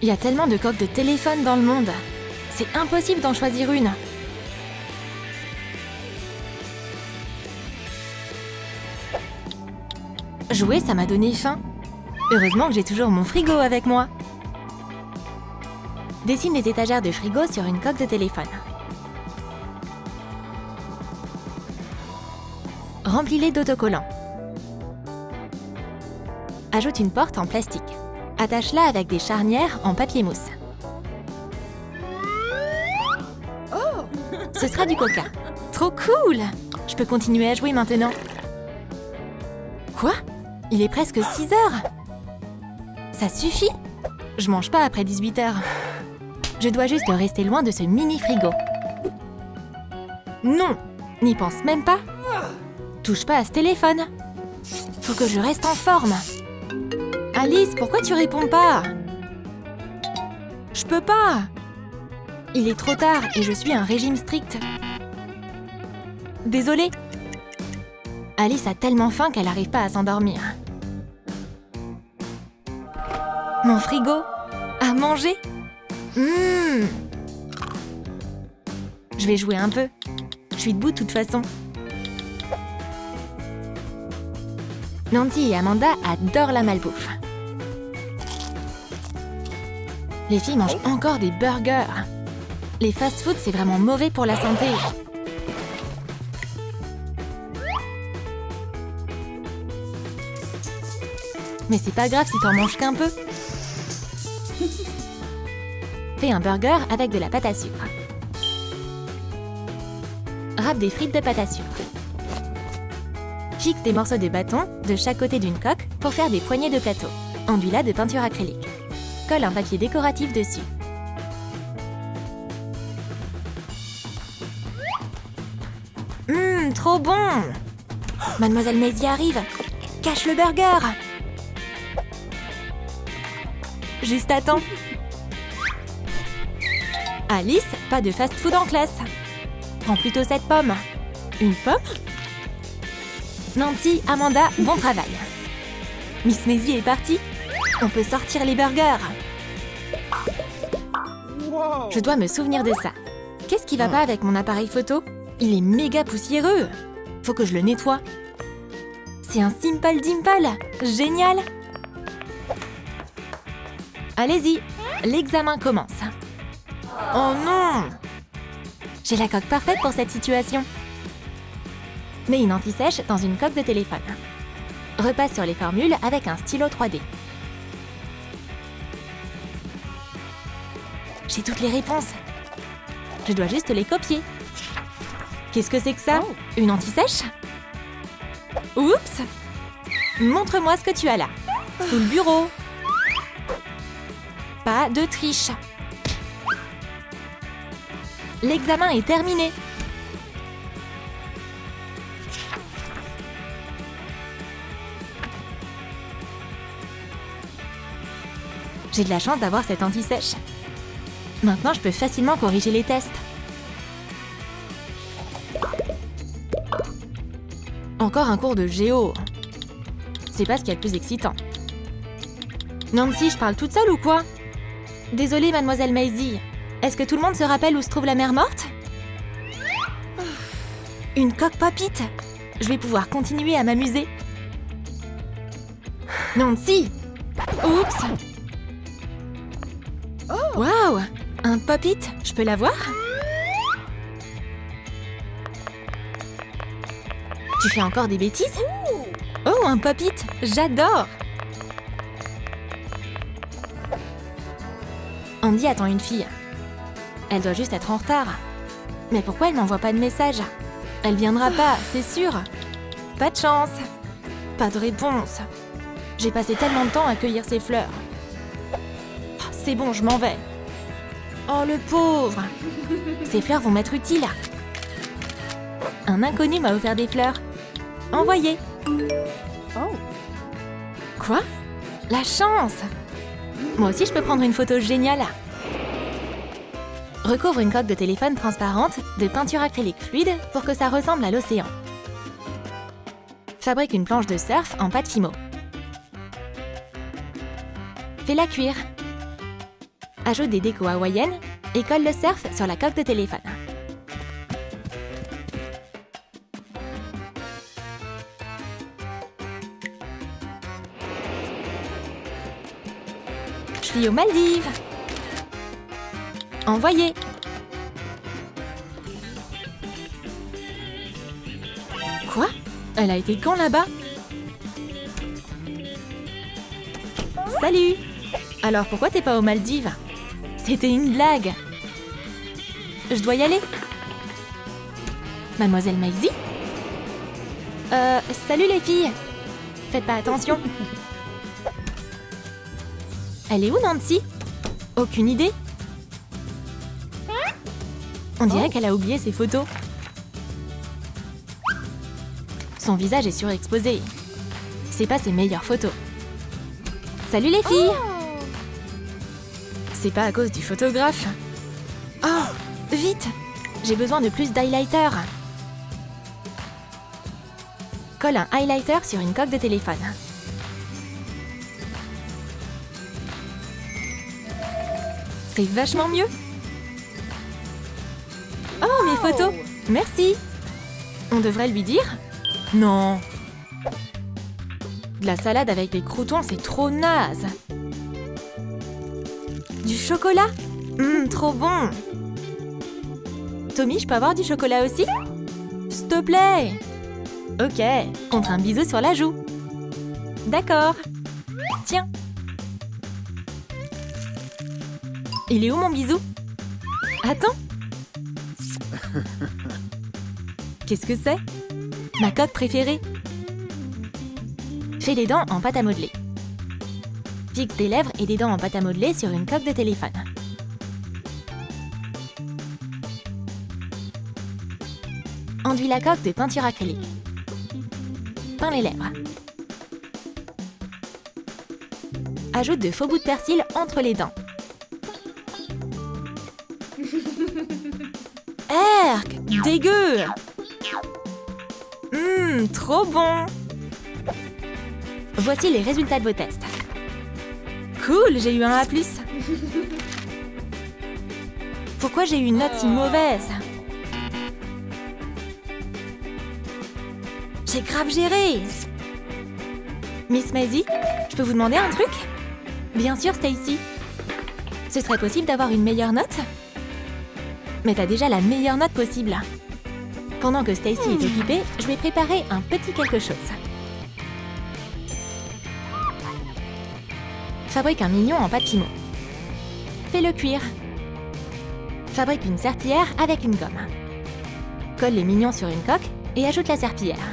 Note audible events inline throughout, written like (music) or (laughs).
Il y a tellement de coques de téléphone dans le monde. C'est impossible d'en choisir une. Jouer, ça m'a donné faim. Heureusement que j'ai toujours mon frigo avec moi. Dessine les étagères de frigo sur une coque de téléphone. Remplis-les d'autocollants. Ajoute une porte en plastique. Attache-la avec des charnières en papier mousse. Ce sera du coca. Trop cool Je peux continuer à jouer maintenant. Quoi? Il est presque 6 heures Ça suffit? Je mange pas après 18 heures. Je dois juste rester loin de ce mini frigo. Non N'y pense même pas Touche pas à ce téléphone Faut que je reste en forme Alice, pourquoi tu réponds pas? Je peux pas Il est trop tard et je suis un régime strict. Désolée. Alice a tellement faim qu'elle n'arrive pas à s'endormir. Mon frigo À manger Mmh Je vais jouer un peu. Je suis debout de toute façon. Nancy et Amanda adorent la malbouffe. Les filles mangent encore des burgers. Les fast-foods, c'est vraiment mauvais pour la santé. Mais c'est pas grave si t'en manges qu'un peu. Fais un burger avec de la pâte à sucre. Râpe des frites de pâte à sucre. Fixe des morceaux de bâton de chaque côté d'une coque pour faire des poignées de plateau. Enduis-la de peinture acrylique. Colle un papier décoratif dessus. Hum, trop bon. Mademoiselle Maisie arrive. Cache le burger. Juste à temps. Alice, pas de fast-food en classe. Prends plutôt cette pomme. Une pomme? Nancy, Amanda, bon travail. Miss Maisie est partie On peut sortir les burgers. Je dois me souvenir de ça. Qu'est-ce qui va pas avec mon appareil photo? Il est méga poussiéreux. Faut que je le nettoie. C'est un Simple Dimple. Génial. Allez-y, l'examen commence. Oh non! J'ai la coque parfaite pour cette situation. Mets une anti-sèche dans une coque de téléphone. Repasse sur les formules avec un stylo 3D. J'ai toutes les réponses. Je dois juste les copier. Qu'est-ce que c'est que ça Une anti-sèche Oups Montre-moi ce que tu as là. Sous le bureau. Pas de triche. L'examen est terminé. J'ai de la chance d'avoir cette anti-sèche. Maintenant, je peux facilement corriger les tests. Encore un cours de géo. C'est pas ce qu'il y a de plus excitant. Nancy, je parle toute seule ou quoi? Désolée, mademoiselle Maisie. Est-ce que tout le monde se rappelle où se trouve la mer morte? Une coque papite Je vais pouvoir continuer à m'amuser. Nancy Oups Waouh Un pop-it Je peux l'avoir Tu fais encore des bêtises Oh, un pop-it J'adore Andy attend une fille. Elle doit juste être en retard. Mais pourquoi elle m'envoie pas de message Elle viendra pas, c'est sûr Pas de chance Pas de réponse J'ai passé tellement de temps à cueillir ces fleurs. Oh, c'est bon, je m'en vais. Oh, le pauvre Ces fleurs vont m'être utiles. Un inconnu m'a offert des fleurs. Envoyé. Oh. Quoi? La chance Moi aussi, je peux prendre une photo géniale. Recouvre une coque de téléphone transparente de peinture acrylique fluide pour que ça ressemble à l'océan. Fabrique une planche de surf en pâte fimo. Fais-la cuire. Ajoute des décos hawaïennes et colle le surf sur la coque de téléphone. Je suis aux Maldives. Envoyé. Quoi? Elle a été quand là-bas? Salut Alors pourquoi t'es pas aux Maldives? C'était une blague. Je dois y aller. Mademoiselle Maisie? Euh, salut les filles. Faites pas attention. (laughs) Elle est où Nancy? Aucune idée. On dirait qu'elle a oublié ses photos. Son visage est surexposé. C'est pas ses meilleures photos. Salut les filles C'est pas à cause du photographe. Oh Vite J'ai besoin de plus d'highlighter. Colle un highlighter sur une coque de téléphone. C'est vachement mieux. Oh, mes photos Merci On devrait lui dire? Non De la salade avec des croutons, c'est trop naze chocolat? Hum, trop bon Tommy, je peux avoir du chocolat aussi? S'il te plaît Ok, contre un bisou sur la joue. D'accord. Tiens. Il est où mon bisou? Attends. Qu'est-ce que c'est? Ma coque préférée. Fais des dents en pâte à modeler. Des lèvres et des dents en pâte à modeler sur une coque de téléphone. Enduis la coque de peinture acrylique. Peins les lèvres. Ajoute de faux bouts de persil entre les dents. Erk Dégueu Hum, trop bon Voici les résultats de vos tests. Cool, j'ai eu un A+. Pourquoi j'ai eu une note si mauvaise J'ai grave géré Miss Maisie, je peux vous demander un truc? Bien sûr, Stacy. Ce serait possible d'avoir une meilleure note? Mais t'as déjà la meilleure note possible. Pendant que Stacy est occupée, je vais préparer un petit quelque chose. Fabrique un mignon en pâte. Fais-le cuire. Fabrique une serpillière avec une gomme. Colle les mignons sur une coque et ajoute la serpillière.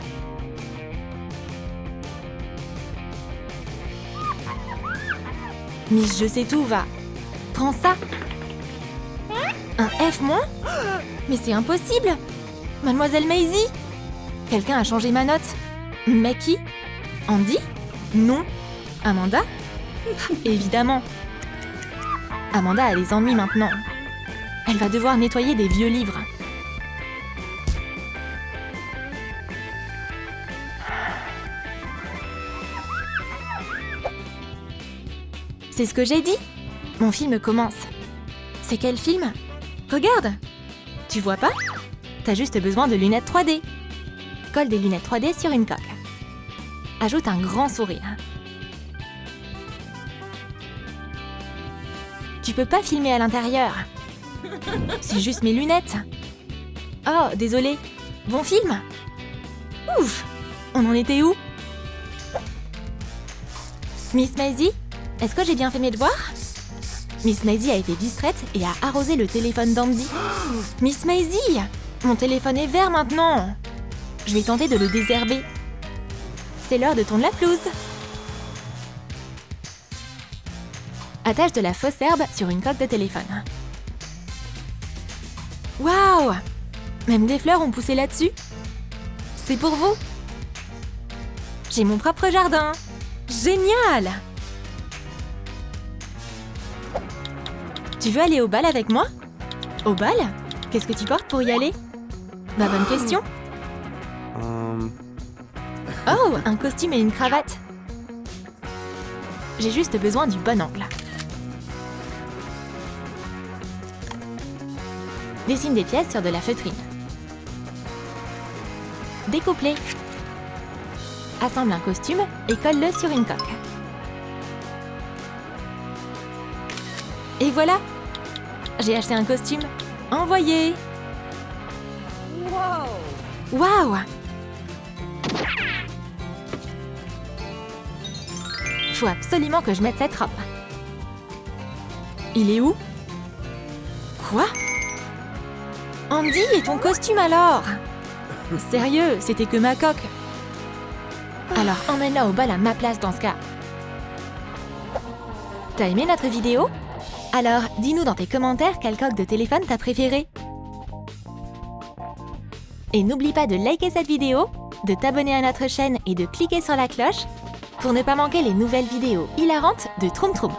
Miss Je sais tout, va. Prends ça. Un F Mais c'est impossible Mademoiselle Maisie? Quelqu'un a changé ma note. Mais qui? Andy? Non. Amanda? (laughs) Évidemment. Amanda a les ennuis maintenant. Elle va devoir nettoyer des vieux livres. C'est ce que j'ai dit Mon film commence. C'est quel film? Regarde Tu vois pas? T'as juste besoin de lunettes 3D. Colle des lunettes 3D sur une coque. Ajoute un grand sourire. Tu peux pas filmer à l'intérieur. C'est juste mes lunettes. Oh, désolé. Bon film Ouf On en était où? Miss Maisie Est-ce que j'ai bien fait mes devoirs? Miss Maisie a été distraite et a arrosé le téléphone d'Andy. Miss Maisie Mon téléphone est vert maintenant Je vais tenter de le désherber. C'est l'heure de tourner la pelouse. Attache de la fausse herbe sur une coque de téléphone. Waouh! Même des fleurs ont poussé là-dessus? C'est pour vous? J'ai mon propre jardin. Génial! Tu veux aller au bal avec moi? Au bal? Qu'est-ce que tu portes pour y aller? Bah bonne question. Euh, Oh, un costume et une cravate. J'ai juste besoin du bon angle. Dessine des pièces sur de la feutrine. Découpe-les. Assemble un costume et colle-le sur une coque. Et voilà J'ai acheté un costume. Envoyé Waouh Faut absolument que je mette cette robe. Il est où? Quoi? Andy, et ton costume alors Sérieux, c'était que ma coque. Alors emmène-la au bal à ma place dans ce cas. T'as aimé notre vidéo? Alors, dis-nous dans tes commentaires quelle coque de téléphone t'as préférée. Et n'oublie pas de liker cette vidéo, de t'abonner à notre chaîne et de cliquer sur la cloche pour ne pas manquer les nouvelles vidéos hilarantes de Troum Troum.